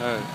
嗯。